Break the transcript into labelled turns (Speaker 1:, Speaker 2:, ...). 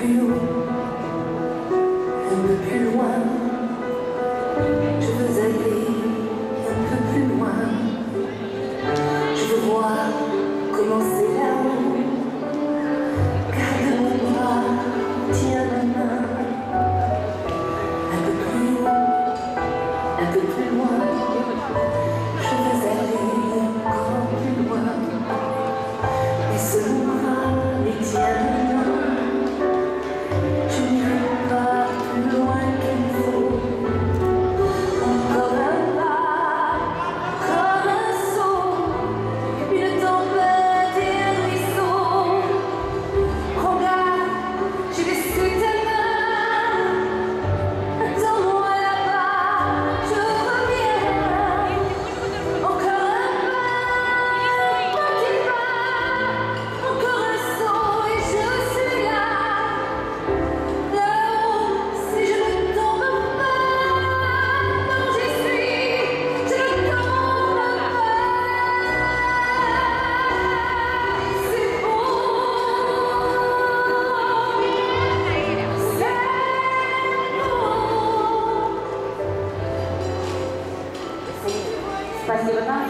Speaker 1: plus haut, un peu plus loin. Je veux aller un peu plus loin. Je veux voir comment c'est là-haut. Garde mon bras, tiens ma main. Un peu plus haut, un peu plus loin. Je veux aller encore plus loin. Et ce
Speaker 2: Спасибо, танцор.